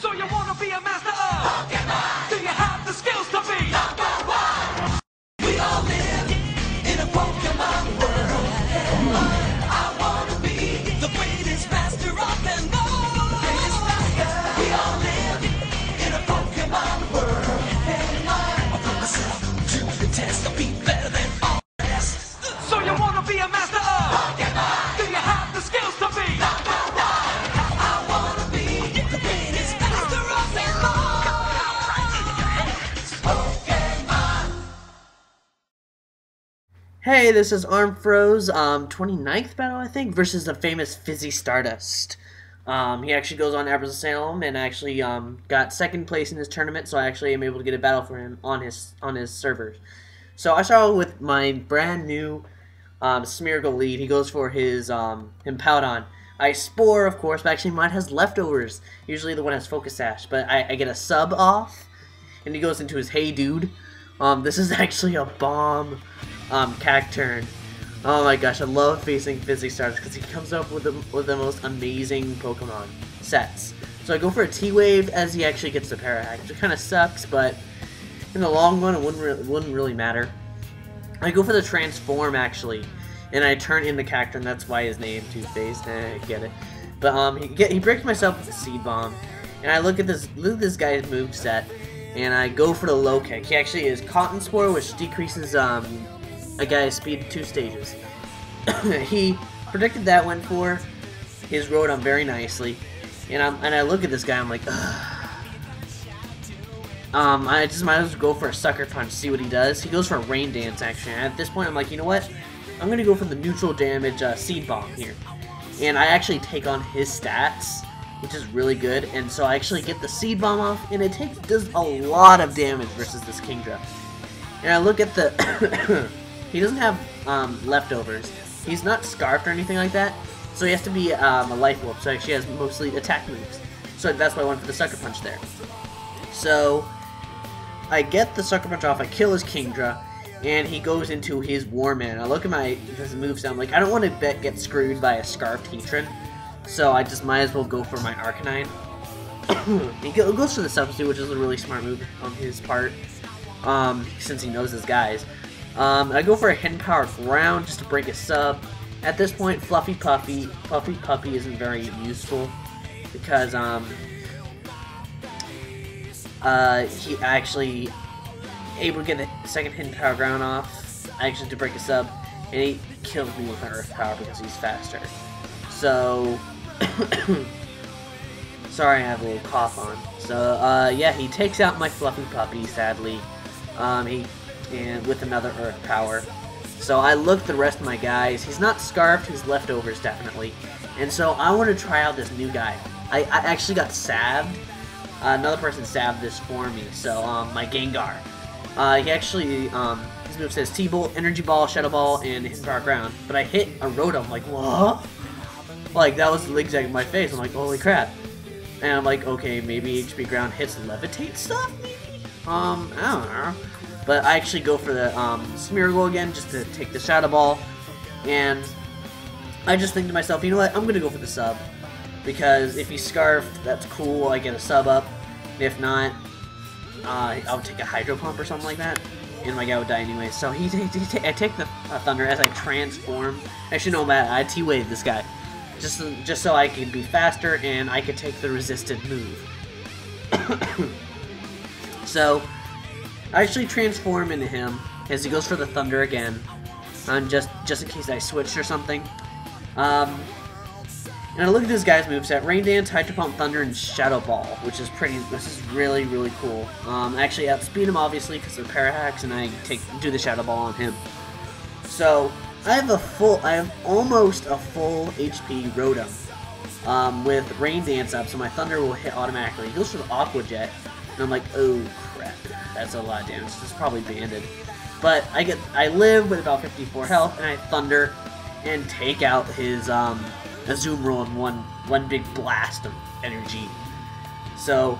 So you wanna be a master Hey, this is ArmedFro's um, 29th battle, I think, versus the famous Fizzy Stardust. Um, he actually goes on Abra's Asylum and actually um, got second place in his tournament, so I actually am able to get a battle for him on his on his servers. So I start with my brand new um, Smeargle lead. He goes for his um, Hippowdon. I Spore, of course, but actually mine has leftovers. Usually the one has Focus Sash, but I, I get a sub off, and he goes into his Hey Dude. Um, this is actually a bomb um, Cacturne. Oh my gosh, I love facing Fizzy Stars because he comes up with the, with the most amazing Pokemon sets. So I go for a T-Wave as he actually gets the Parahax, which kind of sucks, but in the long run it wouldn't, re- wouldn't really matter. I go for the Transform actually, and I turn into Cacturne, that's why his name, Two-Faced, eh, I get it. But um, he, get, he breaks myself with a Seed Bomb, and I look at this look at this guy's move set, and I go for the low kick. He actually is Cotton Spore, which decreases um, a guy's speed two stages. he predicted that went for his Rotom very nicely, and I'm and I look at this guy. I'm like, Ugh. um, I just might as well go for a sucker punch, see what he does. He goes for a rain dance actually. And at this point, I'm like, you know what? I'm gonna go for the neutral damage uh, seed bomb here, and I actually take on his stats. Which is really good, and so I actually get the seed bomb off, and it takes does a lot of damage versus this Kingdra. And I look at the He doesn't have um, leftovers. He's not scarfed or anything like that, so he has to be um, a Life Orb. So she has mostly attack moves. So that's why I went for the sucker punch there. So I get the sucker punch off. I kill his Kingdra, and he goes into his War Man. I look at my his moveset. I'm like, I don't want to bet get screwed by a scarfed Heatran, so I just might as well go for my Arcanine. he goes for the substitute, which is a really smart move on his part, um, since he knows his guys. Um, I go for a hidden power ground just to break a sub. At this point, Fluffy Puffy, Puffy Puppy isn't very useful because um, uh, he actually able to get the second hidden power ground off. I actually, to break a sub, and he kills me with an Earth Power because he's faster. So, sorry, I have a little cough on. So, uh, yeah, he takes out my Fluffy Puppy. Sadly, um, he and with another Earth Power. So I look the rest of my guys. He's not scarfed. He's leftovers definitely. And so I want to try out this new guy. I, I actually got salved. Uh, another person salved this for me. So um, my Gengar. Uh, he actually um, his move says T-Bolt, Energy Ball, Shadow Ball, and Hidden Power Ground. But I hit a Rotom. Like what? Like that was exactly in my face. I'm like, holy crap. And I'm like, okay, maybe HP Ground hits Levitate stuff. Maybe. Um, I don't know. But I actually go for the um, Smeargle again just to take the Shadow Ball. And I just think to myself, you know what? I'm going to go for the sub. Because if he's Scarfed, that's cool. I get a sub up. If not, uh, I'll take a Hydro Pump or something like that. And my guy would die anyway. So he, he, he I take the uh, Thunder as I transform. Actually, no, Matt, I T-Wave this guy. Just, just so I could be faster and I could take the resisted move. so, I actually transform into him as he goes for the thunder again, um, just just in case I switched or something. Um, and I look at this guy's moveset: Rain Dance, Hydro Pump, Thunder, and Shadow Ball, which is pretty. This is really really cool. Um, I actually outspeed him obviously because of Parahacks, and I take do the Shadow Ball on him. So I have a full, I have almost a full HP Rotom. Um, with Rain Dance up, so my Thunder will hit automatically. He goes for the Aqua Jet, and I'm like, oh that's a lot of damage. Is probably banded. But I get, I live with about 54 health, and I Thunder and take out his um, Azumarill in one one big blast of energy. So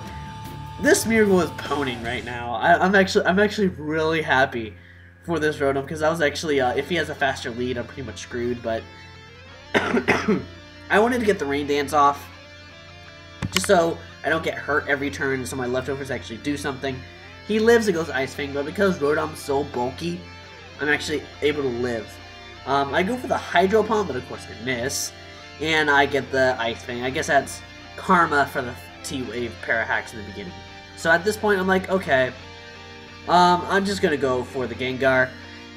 this Smeargle is poning right now. I, I'm actually I'm actually really happy for this Rotom because I was actually uh, if he has a faster lead, I'm pretty much screwed. But I wanted to get the Rain Dance off, just so I don't get hurt every turn, so my leftovers actually do something. He lives, goes Ice Fang, but because Rotom's so bulky, I'm actually able to live. Um, I go for the Hydro Pump, but of course I miss. And I get the Ice Fang. I guess that's karma for the T-Wave Parahacks in the beginning. So at this point, I'm like, okay, um, I'm just gonna go for the Gengar,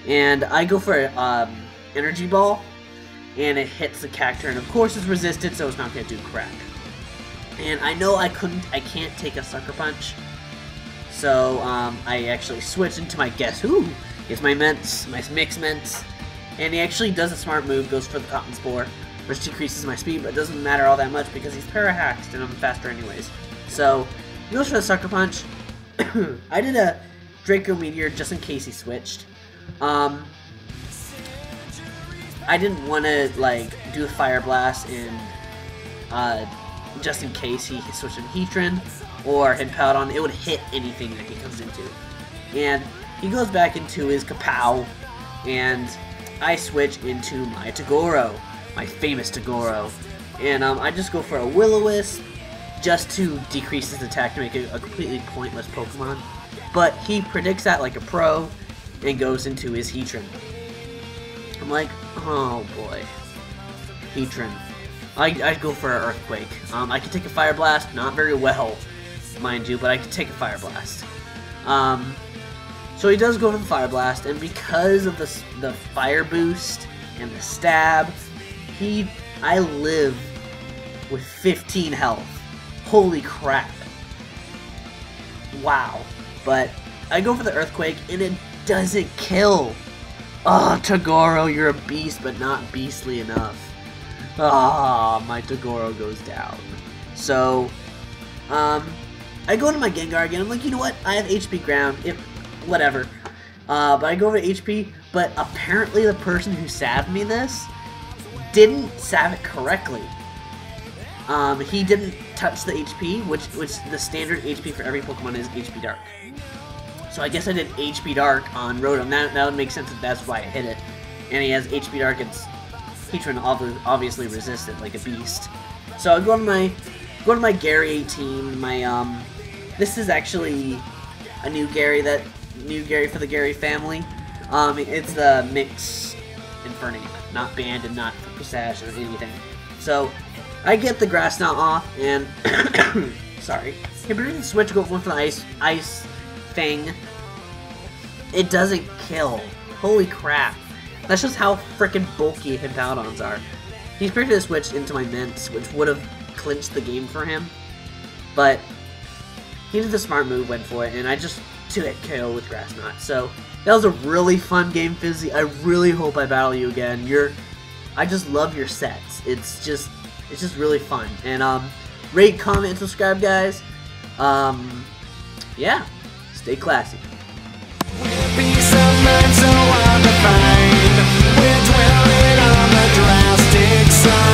and I go for um, Energy Ball, and it hits the Cacturne, and of course it's resisted, so it's not gonna do crap. And I know I couldn't, I can't take a Sucker Punch, so um, I actually switch into my Guess Who. It's my Mence, my Mix Mence, and he actually does a smart move, goes for the Cotton Spore, which decreases my speed, but it doesn't matter all that much because he's Parahaxed and I'm faster anyways. So, he goes for the Sucker Punch. I did a Draco Meteor just in case he switched. Um, I didn't want to like do a Fire Blast in uh, just in case he switched in Heatran or Hippowdon. It would hit anything that he comes into. And he goes back into his Kapow, and I switch into my Tagoro, my famous Tagoro. And um, I just go for a Will-O-Wisp just to decrease his attack to make it a completely pointless Pokemon. But he predicts that like a pro and goes into his Heatran. I'm like, oh boy. Heatran. I, I go for an Earthquake. Um, I can take a Fire Blast, not very well, mind you, but I can take a Fire Blast. Um, so he does go for the Fire Blast, and because of the, the Fire Boost and the Stab, he I live with 15 health. Holy crap. Wow. But I go for the Earthquake, and it doesn't kill. Ah, oh, Tagoro, you're a beast, but not beastly enough. Ah, my Tagoro goes down. So, um, I go into my Gengar again. I'm like, you know what? I have HP ground. If whatever. Uh, but I go over to HP. But apparently, the person who saved me this didn't save it correctly. Um, he didn't touch the HP, which which the standard HP for every Pokemon is HP Dark. So I guess I did HP Dark on Rotom. That, that would make sense that that's why I hit it. And he has HP Dark and Heatran obviously resisted like a beast. So I go to my go to my Gary 18. My um, this is actually a new Gary that new Gary for the Gary family. Um, it's the mix Infernape, not banned and not Sash or anything. So I get the grass knot off and sorry. Hibernate switch go for the ice ice thing. It doesn't kill. Holy crap. That's just how freaking bulky Hippowdons are. He's pretty to switch into my Mints, which would have clinched the game for him. But he did the smart move, went for it, and I just 2-hit KO with Grass Knot. So that was a really fun game, Fizzy. I really hope I battle you again. You're, I just love your sets. It's just, it's just really fun. And um, rate, comment, and subscribe, guys. Um, yeah, stay classy. We're dwelling on the drastic signs.